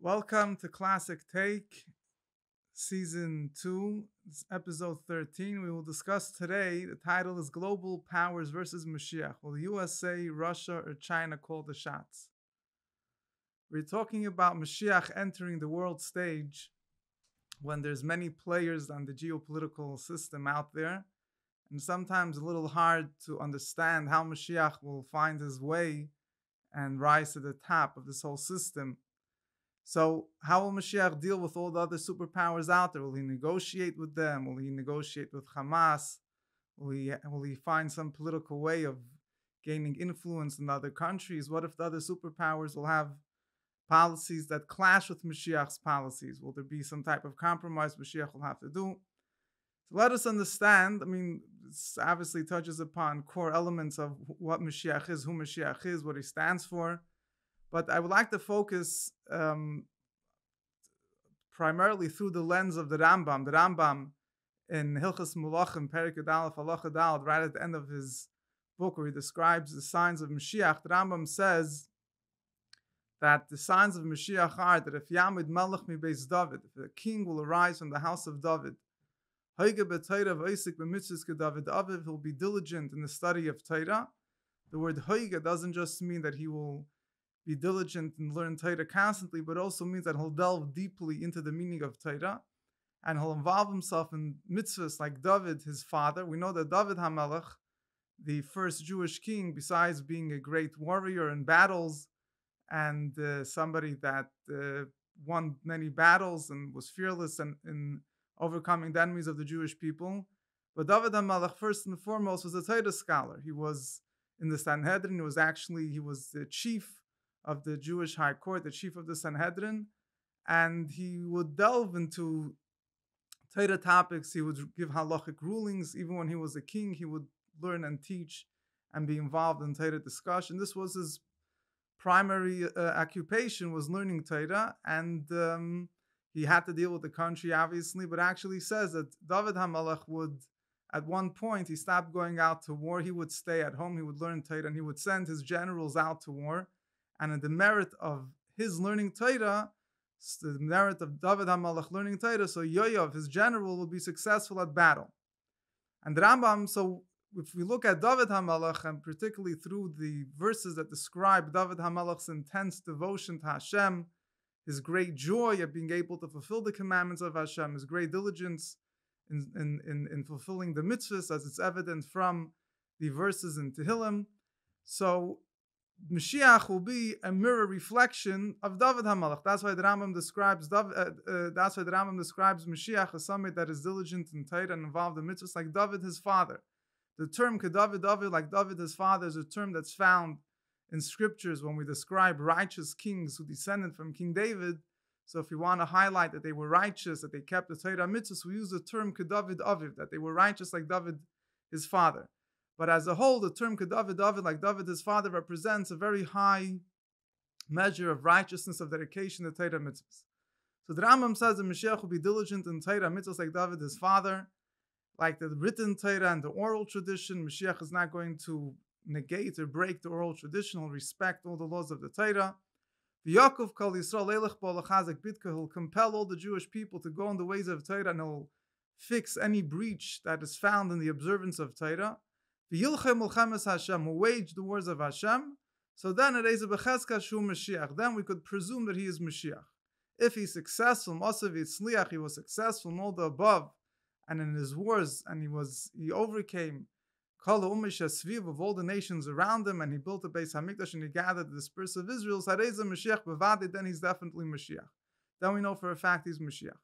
Welcome to Classic Take, Season 2, Episode 13. We will discuss today, the title is Global Powers versus Mashiach. Will the USA, Russia, or China call the shots? We're talking about Mashiach entering the world stage when there's many players on the geopolitical system out there, and sometimes a little hard to understand how Mashiach will find his way and rise to the top of this whole system. So, how will Mashiach deal with all the other superpowers out there? Will he negotiate with them? Will he negotiate with Hamas? Will he, will he find some political way of gaining influence in other countries? What if the other superpowers will have policies that clash with Mashiach's policies? Will there be some type of compromise Mashiach will have to do? So let us understand. I mean, this obviously touches upon core elements of what Mashiach is, who Mashiach is, what he stands for. But I would like to focus um, primarily through the lens of the Rambam. The Rambam in Hilchas Melachim, Perikad Aleph, Halacha right at the end of his book where he describes the signs of Mashiach, the Rambam says that the signs of Mashiach are that if Yamid Melech mi Beis David, if a king will arise from the house of David, David will be diligent in the study of Torah. The word Hoiga doesn't just mean that he will be diligent and learn Torah constantly, but also means that he'll delve deeply into the meaning of Torah and he'll involve himself in mitzvahs like David, his father. We know that David HaMelech, the first Jewish king, besides being a great warrior in battles and uh, somebody that uh, won many battles and was fearless in, in overcoming the enemies of the Jewish people. But David HaMelech, first and foremost, was a Torah scholar. He was in the Sanhedrin. He was actually he was the chief of the Jewish High Court, the chief of the Sanhedrin, and he would delve into Torah topics. He would give halachic rulings. Even when he was a king, he would learn and teach and be involved in Torah discussion. This was his primary uh, occupation was learning Torah, and um, he had to deal with the country, obviously. But actually, says that David Hamelech would, at one point, he stopped going out to war. He would stay at home. He would learn Torah, and he would send his generals out to war and in the merit of his learning Torah, the merit of David HaMelech learning Torah, so Yoav, his general, will be successful at battle. And Rambam, so if we look at David HaMelech, and particularly through the verses that describe David HaMelech's intense devotion to Hashem, his great joy at being able to fulfill the commandments of Hashem, his great diligence in, in, in, in fulfilling the mitzvahs, as it's evident from the verses in Tehillim. So Mashiach will be a mirror reflection of David Hamelech. That's why the Rambam describes David, uh, uh, that's why the Rambam describes Mashiach as somebody that is diligent and tight and involved in mitzvahs like David his father. The term David David like David his father is a term that's found in scriptures when we describe righteous kings who descended from King David. So if we want to highlight that they were righteous, that they kept the Torah mitzvahs, we use the term David Aviv, that they were righteous like David his father. But as a whole, the term Kedavid David, like David his father, represents a very high measure of righteousness, of dedication to Torah mitzvahs. So the Rambam says the Mashiach will be diligent in Torah mitzvahs like David his father, like the written Torah and the oral tradition. Mashiach is not going to negate or break the oral tradition. He'll respect all the laws of the Torah. Yaakov Kol Yisrael Bitka. He'll compel all the Jewish people to go in the ways of Torah and he'll fix any breach that is found in the observance of Torah. Hashem, who waged the wars of Hashem. So then it is a Shu Mashiach. Then we could presume that he is Mashiach. If he's successful, Mosav Yitzliach, he was successful in all the above, and in his wars, and he was he overcame Kala Umish Sviv of all the nations around him, and he built a Beis Hamikdash and he gathered the dispersed of Israel. Sareza Mashiach Bavadi, then he's definitely Mashiach. Then we know for a fact he's Mashiach.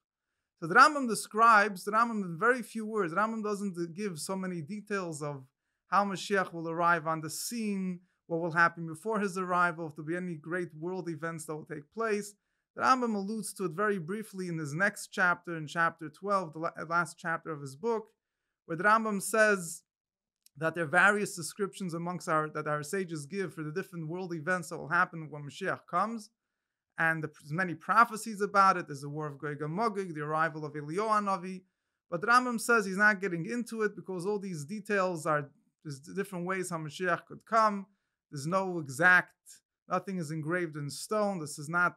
So the Rambam describes the Rambam in very few words. The Rambam doesn't give so many details of how Mashiach will arrive on the scene, what will happen before his arrival, if there'll be any great world events that will take place. The Rambam alludes to it very briefly in his next chapter, in chapter 12, the uh, last chapter of his book, where the Rambam says that there are various descriptions amongst our that our sages give for the different world events that will happen when Mashiach comes. And there's many prophecies about it. There's the war of Gog and Magog, the arrival of Eliyahu Navi. But the Rambam says he's not getting into it because all these details are there's different ways how Mashiach could come. There's no exact, nothing is engraved in stone. This is not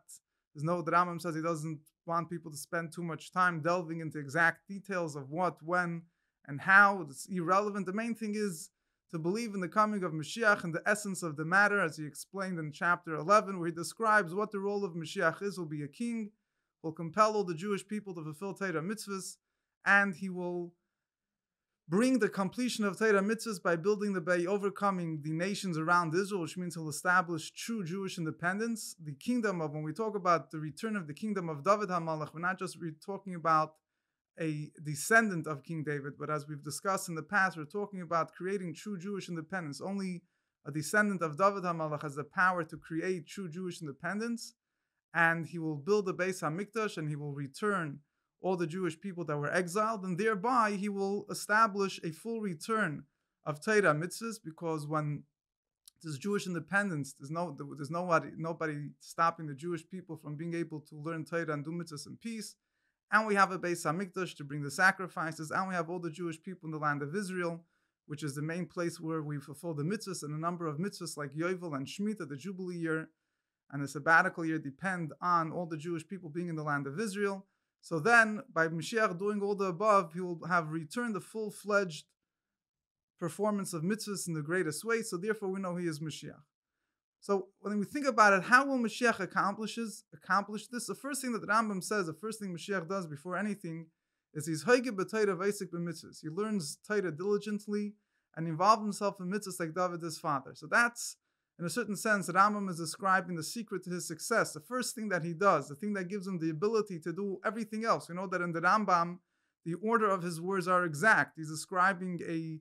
There's no, the Rambam says he doesn't want people to spend too much time delving into exact details of what, when, and how. It's irrelevant. The main thing is to believe in the coming of Mashiach and the essence of the matter, as he explained in chapter 11, where he describes what the role of Mashiach is. Will be a king, will compel all the Jewish people to fulfill Torah mitzvahs, and he will bring the completion of Torah mitzvahs by building the Bay, overcoming the nations around Israel, which means he'll establish true Jewish independence. The kingdom of, when we talk about the return of the kingdom of David HaMelech, we're not just we're talking about a descendant of King David, but as we've discussed in the past, we're talking about creating true Jewish independence. Only a descendant of David HaMelech has the power to create true Jewish independence, and he will build the Beis HaMikdash and he will return all the Jewish people that were exiled, and thereby he will establish a full return of Torah mitzvahs, because when there's Jewish independence, there's no there's nobody nobody stopping the Jewish people from being able to learn Torah and do mitzvahs in peace. And we have a Beis Hamikdash to bring the sacrifices, and we have all the Jewish people in the land of Israel, which is the main place where we fulfill the mitzvahs, and a number of mitzvahs like Yovel and Shemitah, the Jubilee year, and the sabbatical year depend on all the Jewish people being in the land of Israel. So then, by Mashiach doing all the above, he will have returned the full fledged performance of mitzvahs in the greatest way. So therefore, we know he is Mashiach. So when we think about it, how will Mashiach accomplishes accomplish this? The first thing that the Rambam says, the first thing Mashiach does before anything, is he's hoige b'Torah v'esik b'mitzvahs. He learns Torah diligently and involves himself in mitzvahs like David, his father. So that's in a certain sense, Rambam is describing the secret to his success. The first thing that he does, the thing that gives him the ability to do everything else. We know that in the Rambam, the order of his words are exact. He's describing a,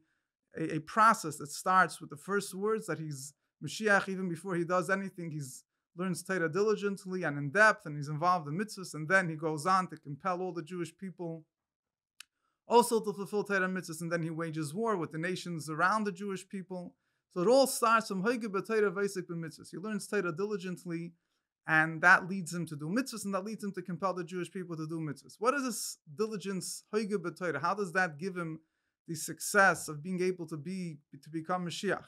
a, a process that starts with the first words that he's Mashiach, even before he does anything, he's learns Torah diligently and in depth, and he's involved in mitzvahs, and then he goes on to compel all the Jewish people also to fulfill Torah mitzvahs, and then he wages war with the nations around the Jewish people. So it all starts from Hoige Vaisik b'mitzvahs. He learns Torah diligently, and that leads him to do mitzvahs, and that leads him to compel the Jewish people to do mitzvahs. What is this diligence, Hoige? How does that give him the success of being able to be to become Mashiach?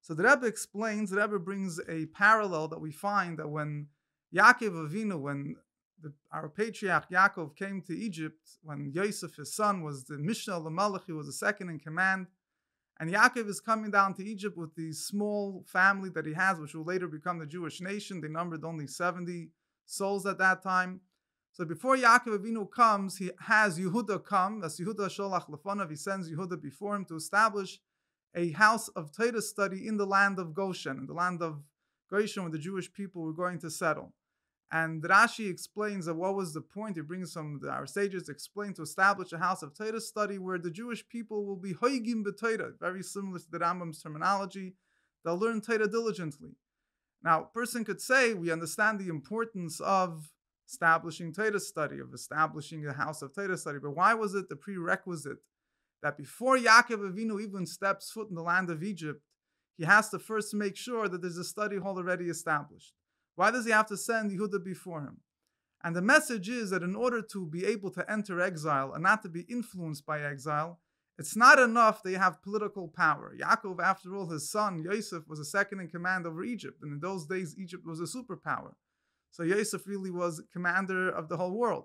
So the Rebbe explains, the Rebbe brings a parallel that we find that when Yaakov Avinu, when the, our patriarch Yaakov came to Egypt, when Yosef, his son, was the Mishnah Lamalach, he was the second in command, and Yaakov is coming down to Egypt with the small family that he has, which will later become the Jewish nation. They numbered only 70 souls at that time. So before Yaakov Avinu comes, he has Yehuda come, as Yehuda Sholach Lefanov, he sends Yehuda before him to establish a house of Torah study in the land of Goshen, in the land of Goshen, where the Jewish people were going to settle. And Rashi explains that what was the point. He brings some of our sages explain to establish a house of Torah study where the Jewish people will be hoigim b'Torah, very similar to the Rambam's terminology. They'll learn Torah diligently. Now, a person could say we understand the importance of establishing Torah study, of establishing a house of Torah study, but why was it the prerequisite that before Yaakov Avinu even steps foot in the land of Egypt, he has to first make sure that there's a study hall already established. Why does he have to send Yehuda before him? And the message is that in order to be able to enter exile and not to be influenced by exile, it's not enough they have political power. Yaakov, after all, his son Yosef was a second in command over Egypt, and in those days Egypt was a superpower. So Yosef really was commander of the whole world.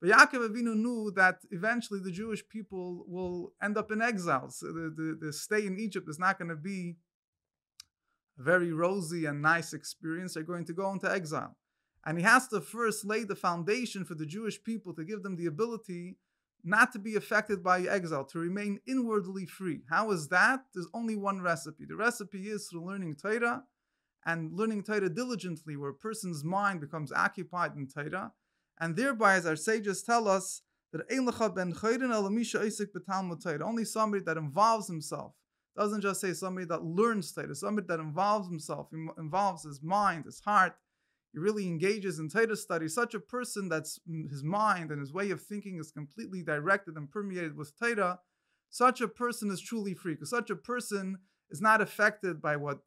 But Yaakov Avinu knew that eventually the Jewish people will end up in exile. So the, the, the stay in Egypt is not going to be very rosy and nice experience. They're going to go into exile. And he has to first lay the foundation for the Jewish people to give them the ability not to be affected by exile, to remain inwardly free. How is that? There's only one recipe. The recipe is through learning Torah and learning Torah diligently, where a person's mind becomes occupied in Torah and thereby, as our sages tell us, that only somebody that involves himself doesn't just say somebody that learns Torah, somebody that involves himself, involves his mind, his heart, he really engages in Torah study. Such a person that's mm, his mind and his way of thinking is completely directed and permeated with Torah, such a person is truly free. Because such a person is not affected by what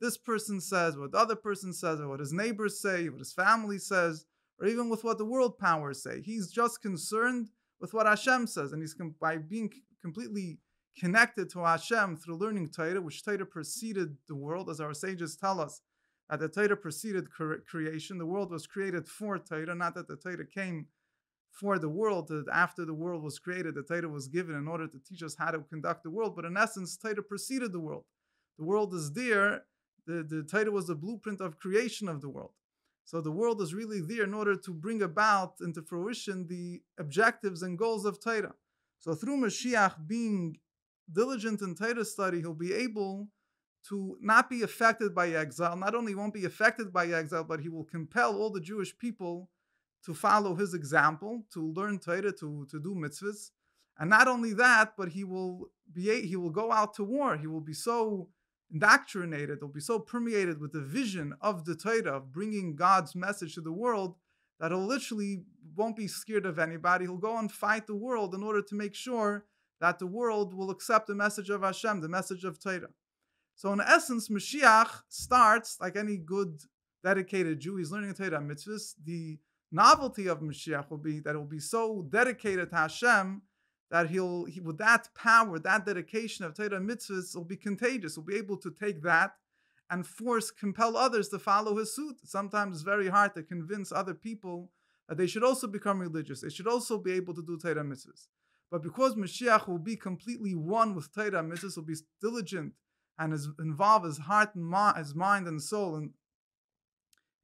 this person says, what the other person says, or what his neighbors say, what his family says or even with what the world powers say. He's just concerned with what Hashem says, and he's com- by being completely connected to Hashem through learning Torah, which Torah preceded the world, as our sages tell us. that the Torah preceded creation. The world was created for Torah, not that the Torah came for the world. That after the world was created, the Torah was given in order to teach us how to conduct the world. But in essence, Torah preceded the world. The world is there. The, the Torah was the blueprint of creation of the world. So the world is really there in order to bring about into fruition the objectives and goals of Torah. So through Mashiach being diligent in Torah study, he'll be able to not be affected by exile. Not only won't be affected by exile, but he will compel all the Jewish people to follow his example, to learn Torah, to, to do mitzvahs. And not only that, but he will be he will go out to war. He will be so indoctrinated, he'll be so permeated with the vision of the Torah, of bringing God's message to the world, that he'll literally won't be scared of anybody. He'll go and fight the world in order to make sure that the world will accept the message of Hashem, the message of Torah. So in essence, Mashiach starts like any good dedicated Jew. He's learning Torah mitzvahs. The novelty of Mashiach will be that it will be so dedicated to Hashem that he'll he, with that power, that dedication of Torah mitzvahs will be contagious. He'll be able to take that and force, compel others to follow his suit. Sometimes it's very hard to convince other people that they should also become religious. They should also be able to do Torah mitzvahs. But because Mashiach will be completely one with Torah mitzvahs, will be diligent and is involve his heart and mind, his mind and soul in,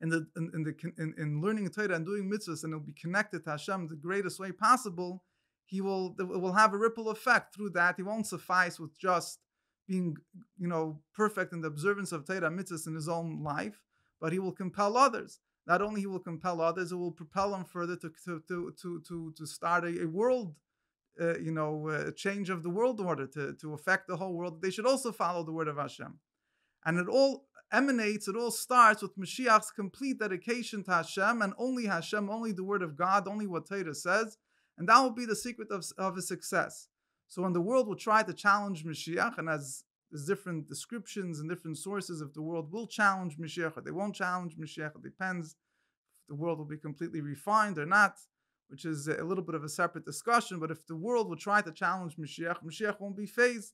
in the in, in the in, in learning Torah and doing mitzvahs, and he'll be connected to Hashem the greatest way possible. He will it will have a ripple effect through that. He won't suffice with just being you know perfect in the observance of Torah mitzvahs in his own life, but he will compel others. Not only he will compel others, it will propel him further to to to to to, to start a, a world uh, you know, uh, change of the world order to, to affect the whole world, they should also follow the word of Hashem. And it all emanates, it all starts with Mashiach's complete dedication to Hashem and only Hashem, only the word of God, only what Torah says. And that will be the secret of, of his success. So when the world will try to challenge Mashiach, and as there's different descriptions and different sources of the world will challenge Mashiach or they won't challenge Mashiach, it depends if the world will be completely refined or not which is a little bit of a separate discussion. But if the world will try to challenge Mashiach, Mashiach won't be fazed.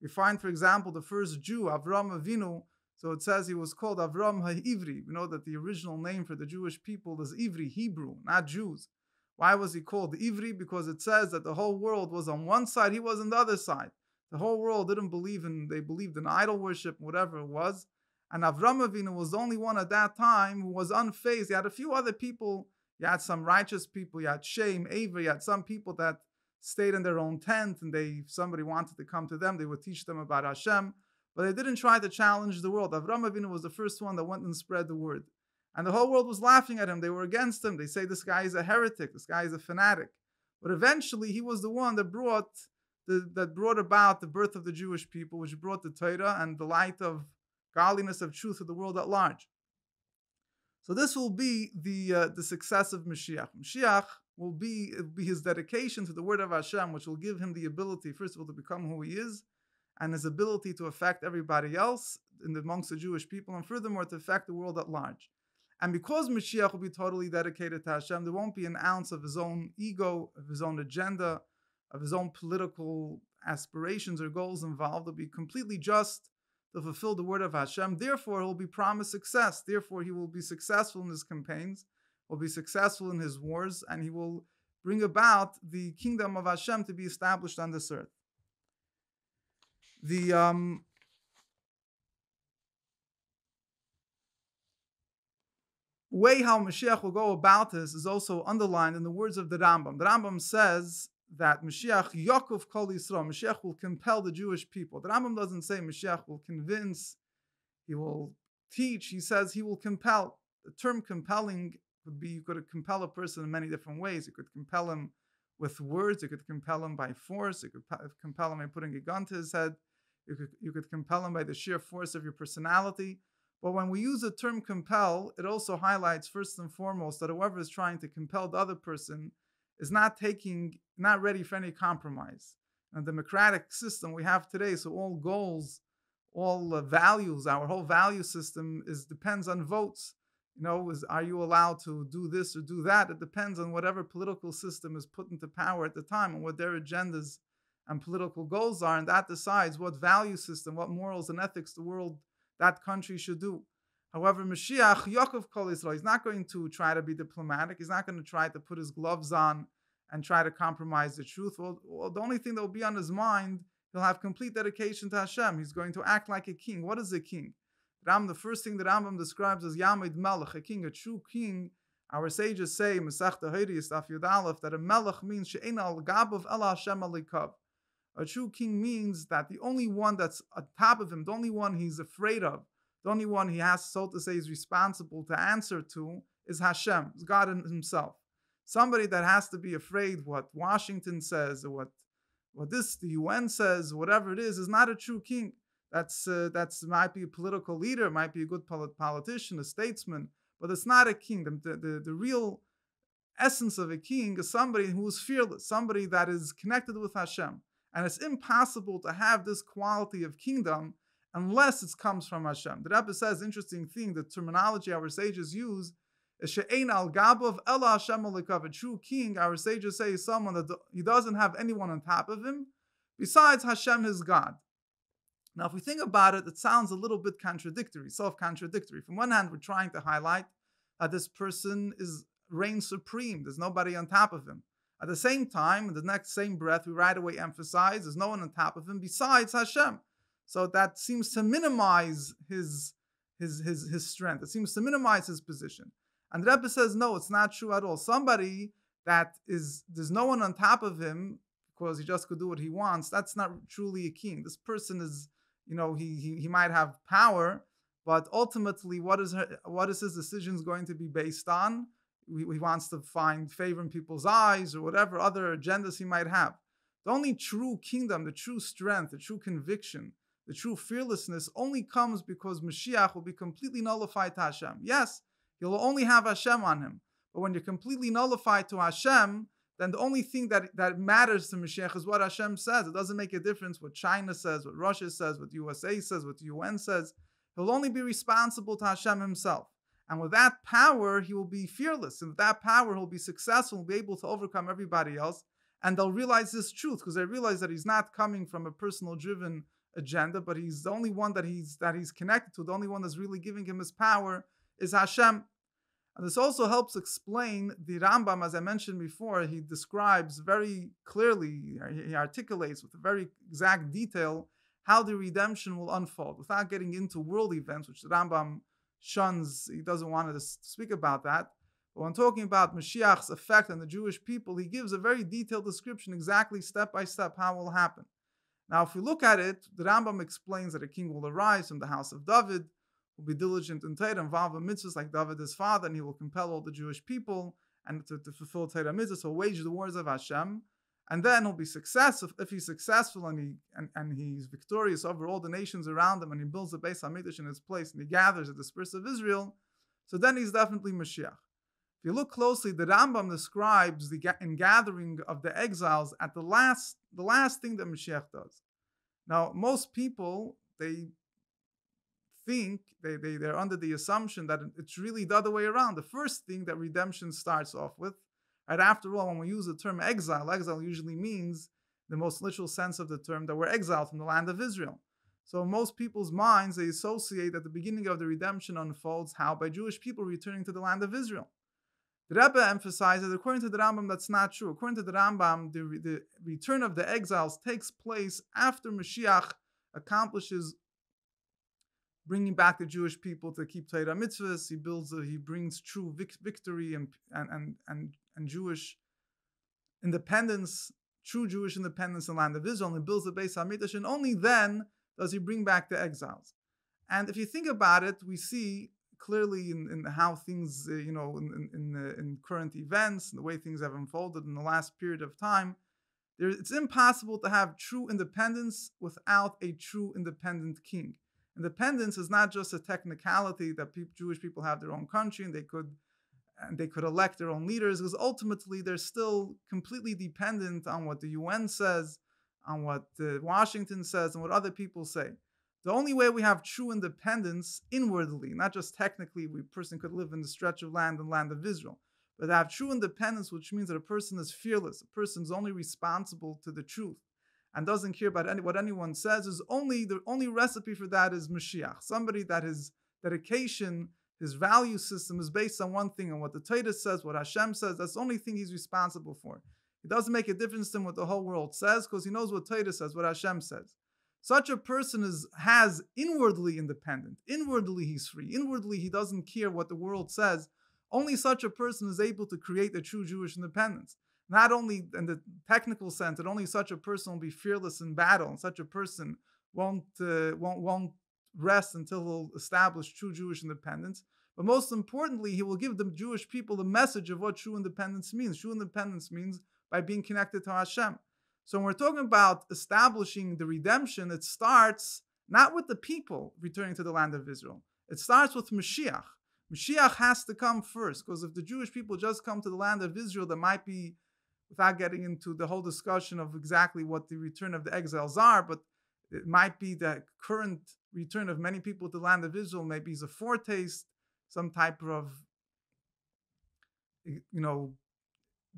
We find, for example, the first Jew, Avram Avinu. So it says he was called Avram HaIvri. We know that the original name for the Jewish people is Ivri, Hebrew, not Jews. Why was he called Ivri? Because it says that the whole world was on one side, he was on the other side. The whole world didn't believe in, they believed in idol worship, whatever it was. And Avram Avinu was the only one at that time who was unfazed. He had a few other people you had some righteous people, you had Shem, Ever, you had some people that stayed in their own tent and they if somebody wanted to come to them, they would teach them about Hashem. But they didn't try to challenge the world. Avram Avinu was the first one that went and spread the word. And the whole world was laughing at him. They were against him. They say this guy is a heretic, this guy is a fanatic. But eventually he was the one that brought the, that brought about the birth of the Jewish people, which brought the Torah and the light of godliness of truth to the world at large. So this will be the uh, the success of Mashiach. Mashiach will be be his dedication to the word of Hashem, which will give him the ability, first of all, to become who he is, and his ability to affect everybody else in the, amongst the Jewish people, and furthermore to affect the world at large. And because Mashiach will be totally dedicated to Hashem, there won't be an ounce of his own ego, of his own agenda, of his own political aspirations or goals involved. It'll be completely just to fulfill the word of Hashem. Therefore, he'll be promised success. Therefore, he will be successful in his campaigns, will be successful in his wars, and he will bring about the kingdom of Hashem to be established on this earth. The um, way how Mashiach will go about this is also underlined in the words of the Rambam. The Rambam says that Mashiach Yaakov Kol Yisrael, Mashiach will compel the Jewish people. The Rambam doesn't say Mashiach will convince, he will teach. He says he will compel. The term compelling would be you could compel a person in many different ways. You could compel him with words. You could compel him by force. You could compel him by putting a gun to his head. You could, you could compel him by the sheer force of your personality. But when we use the term compel, it also highlights first and foremost that whoever is trying to compel the other person is not taking, not ready for any compromise. And the democratic system we have today, so all goals, all uh, values, our whole value system is depends on votes. You know, is are you allowed to do this or do that? It depends on whatever political system is put into power at the time and what their agendas and political goals are, and that decides what value system, what morals and ethics the world that country should do. However, Mashiach, Yaakov Kol Israel, he's not going to try to be diplomatic. He's not going to try to put his gloves on and try to compromise the truth. Well, well, the only thing that will be on his mind, he'll have complete dedication to Hashem. He's going to act like a king. What is a king? Ram, the first thing that Rambam describes as Yamid Melech, a king, a true king. Our sages say, Masechta Horayos, Daf Yud Aleph, that a Melech means She'ena al Gabav El Hashem Elokav. A true king means that the only one that's on top of him, the only one he's afraid of, the only one he has, so to say, is responsible to answer to is Hashem, God himself. Somebody that has to be afraid what Washington says or what what this the UN says, whatever it is, is not a true king. That's uh, that's might be a political leader, might be a good politician, a statesman, but it's not a king. The, the, the real essence of a king is somebody who is fearless, somebody that is connected with Hashem. And it's impossible to have this quality of kingdom unless it comes from Hashem. The Rebbe says, interesting thing, the terminology our sages use is she'ein al gabav ela Hashem A true king, our sages say, is someone that he doesn't have anyone on top of him besides Hashem, his God. Now, if we think about it, it sounds a little bit contradictory, self-contradictory. From one hand, we're trying to highlight that this person is reigns supreme. There's nobody on top of him. At the same time, in the next same breath, we right away emphasize there's no one on top of him besides Hashem. So that seems to minimize his, his, his, his strength. It seems to minimize his position. And the Rebbe says, no, it's not true at all. Somebody that is, there's no one on top of him because he just could do what he wants, that's not truly a king. This person is, you know, he, he, he might have power, but ultimately, what is, her, what is his decisions going to be based on? He, he wants to find favor in people's eyes or whatever other agendas he might have. The only true kingdom, the true strength, the true conviction, the true fearlessness only comes because Mashiach will be completely nullified to Hashem. Yes, he'll only have Hashem on him. But when you're completely nullified to Hashem, then the only thing that, that matters to Mashiach is what Hashem says. It doesn't make a difference what China says, what Russia says, what USA says, what the UN says. He'll only be responsible to Hashem himself. And with that power, he will be fearless. And with that power, he'll be successful, he'll be able to overcome everybody else. And they'll realize this truth because they realize that he's not coming from a personal driven agenda, but he's the only one that he's that he's connected to. The only one that's really giving him his power is Hashem. And this also helps explain the Rambam, as I mentioned before. He describes very clearly, he articulates with very exact detail how the redemption will unfold without getting into world events, which the Rambam shuns. He doesn't want to speak about that. But when talking about Mashiach's effect on the Jewish people, he gives a very detailed description, exactly step by step, how it will happen. Now, if we look at it, the Rambam explains that a king will arise from the house of David, will be diligent in Torah, involved in mitzvahs like David his father, and he will compel all the Jewish people and to, to fulfill Torah mitzvahs, so wage the wars of Hashem. And then he'll be successful if he's successful and he and, and he's victorious over all the nations around him, and he builds the Beis Hamikdash in his place, and he gathers the dispersed of Israel. So then he's definitely Mashiach. If you look closely, the Rambam describes the in gathering of the exiles at the last the last thing that Mashiach does. Now, most people they think they, they they're under the assumption that it's really the other way around. The first thing that redemption starts off with, right after all, when we use the term exile, exile usually means the most literal sense of the term that we're exiled from the land of Israel. So most people's minds they associate that the beginning of the redemption unfolds how by Jewish people returning to the land of Israel. The Rebbe emphasizes, according to the Rambam, that's not true. According to the Rambam, the, the return of the exiles takes place after Mashiach accomplishes bringing back the Jewish people to keep Torah mitzvahs. He builds, a, he brings true vic- victory and, and, and, and, and Jewish independence, true Jewish independence in the land of Israel, and he builds the Beis Hamikdash, and only then does he bring back the exiles. And if you think about it, we see clearly in, in how things, uh, you know, in, in, uh, in, current events and the way things have unfolded in the last period of time, there, it's impossible to have true independence without a true independent king. Independence is not just a technicality that pe- Jewish people have their own country and they could and they could elect their own leaders, because ultimately they're still completely dependent on what the UN says, on what uh, Washington says, and what other people say. The only way we have true independence inwardly, not just technically, we person could live in the stretch of land and land of Israel, but have true independence, which means that a person is fearless, a person is only responsible to the truth and doesn't care about any, what anyone says, is only the only recipe for that is Mashiach, somebody that his dedication, his value system is based on one thing, and what the Torah says, what Hashem says, that's the only thing he's responsible for. It doesn't make a difference to him what the whole world says, because he knows what Torah says, what Hashem says. Such a person is has inwardly independent. Inwardly he's free. Inwardly he doesn't care what the world says. Only such a person is able to create a true Jewish independence. Not only in the technical sense that only such a person will be fearless in battle, and such a person won't uh, won't won't rest until he'll establish true Jewish independence. But most importantly, he will give the Jewish people the message of what true independence means. True independence means by being connected to Hashem. So when we're talking about establishing the redemption, it starts not with the people returning to the land of Israel. It starts with Mashiach. Mashiach has to come first, because if the Jewish people just come to the land of Israel, there might be, without getting into the whole discussion of exactly what the return of the exiles are, but it might be that current return of many people to the land of Israel maybe is a foretaste, some type of, you know,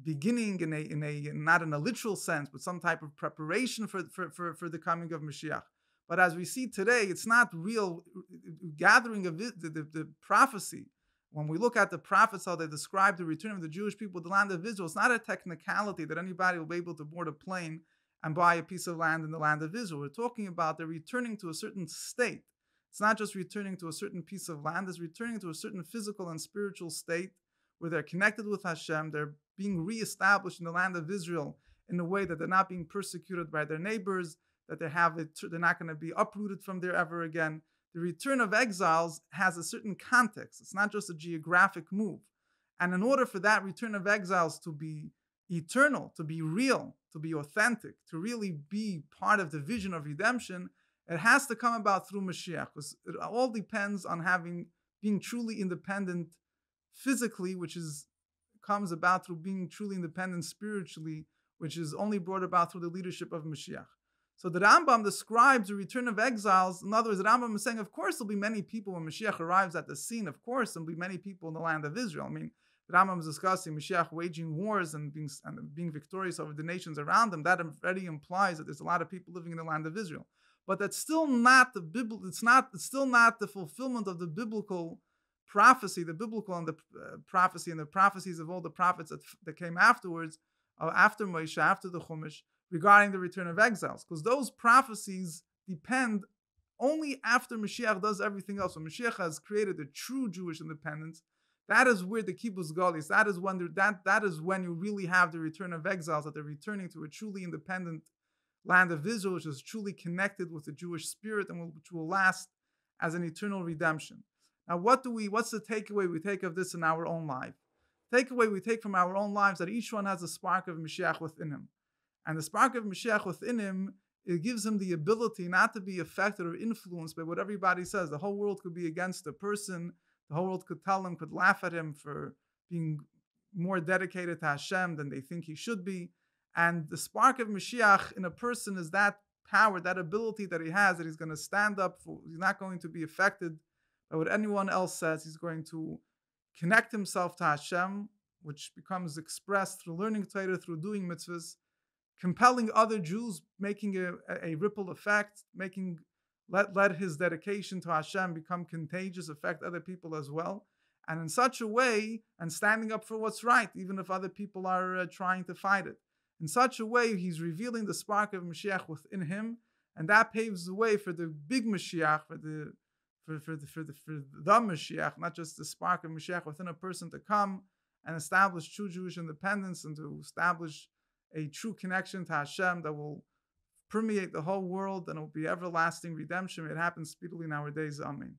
beginning in a in a not in a literal sense, but some type of preparation for for for, for the coming of Mashiach. But as we see today, it's not real uh, gathering of the, the, the, prophecy. When we look at the prophets, how they describe the return of the Jewish people to the land of Israel, it's not a technicality that anybody will be able to board a plane and buy a piece of land in the land of Israel. We're talking about they're returning to a certain state. It's not just returning to a certain piece of land, it's returning to a certain physical and spiritual state where they're connected with Hashem, they're being reestablished in the land of Israel in a way that they're not being persecuted by their neighbors, that they have it, they're not going to be uprooted from there ever again. The return of exiles has a certain context. It's not just a geographic move. And in order for that return of exiles to be eternal, to be real, to be authentic, to really be part of the vision of redemption, it has to come about through Mashiach. Because it all depends on having being truly independent physically, which is comes about through being truly independent spiritually, which is only brought about through the leadership of Mashiach. So the Rambam describes the return of exiles. In other words, the Rambam is saying, of course, there'll be many people when Mashiach arrives at the scene. Of course, there'll be many people in the land of Israel. I mean, the Rambam is discussing Mashiach waging wars and being, and being victorious over the nations around them. That already implies that there's a lot of people living in the land of Israel. But that's still not the. It's not. It's still not the fulfillment of the biblical prophecy, the biblical and the uh, prophecy and the prophecies of all the prophets that, that came afterwards, uh, after Moshe, after the Chumash, regarding the return of exiles, because those prophecies depend only after Mashiach does everything else. When Mashiach has created a true Jewish independence, that is where the kibbutz galis. That is when that that is when you really have the return of exiles. That they're returning to a truly independent land of Israel, which is truly connected with the Jewish spirit and which will last as an eternal redemption. Now, what do we? What's the takeaway we take of this in our own life? Takeaway we take from our own lives that each one has a spark of Mashiach within him, and the spark of Mashiach within him it gives him the ability not to be affected or influenced by what everybody says. The whole world could be against a person. The whole world could tell him, could laugh at him for being more dedicated to Hashem than they think he should be. And the spark of Mashiach in a person is that power, that ability that he has, that he's going to stand up for. He's not going to be affected by what anyone else says. He's going to connect himself to Hashem, which becomes expressed through learning Torah, through doing mitzvahs, compelling other Jews, making a, a ripple effect, making let, let his dedication to Hashem become contagious, affect other people as well. And in such a way, and standing up for what's right, even if other people are uh, trying to fight it. In such a way, he's revealing the spark of Mashiach within him, and that paves the way for the big Mashiach, for the for, for, the, for, the, for the Mashiach, not just the spark of Mashiach within a person to come and establish true Jewish independence and to establish a true connection to Hashem that will permeate the whole world and it will be everlasting redemption. It happens speedily nowadays. Amen.